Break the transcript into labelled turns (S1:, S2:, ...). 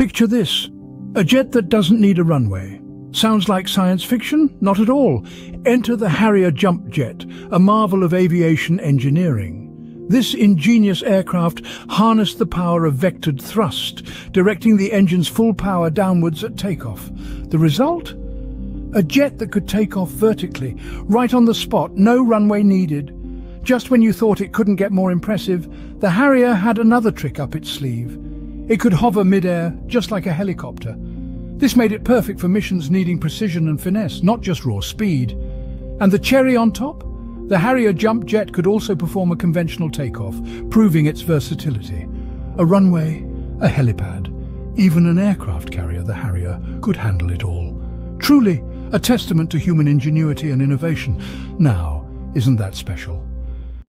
S1: Picture this. A jet that doesn't need a runway. Sounds like science fiction? Not at all. Enter the Harrier Jump Jet, a marvel of aviation engineering. This ingenious aircraft harnessed the power of vectored thrust, directing the engine's full power downwards at takeoff. The result? A jet that could take off vertically, right on the spot, no runway needed. Just when you thought it couldn't get more impressive, the Harrier had another trick up its sleeve. It could hover mid-air, just like a helicopter. This made it perfect for missions needing precision and finesse, not just raw speed. And the cherry on top? The Harrier jump jet could also perform a conventional takeoff, proving its versatility. A runway, a helipad, even an aircraft carrier, the Harrier, could handle it all. Truly, a testament to human ingenuity and innovation. Now, isn't that special?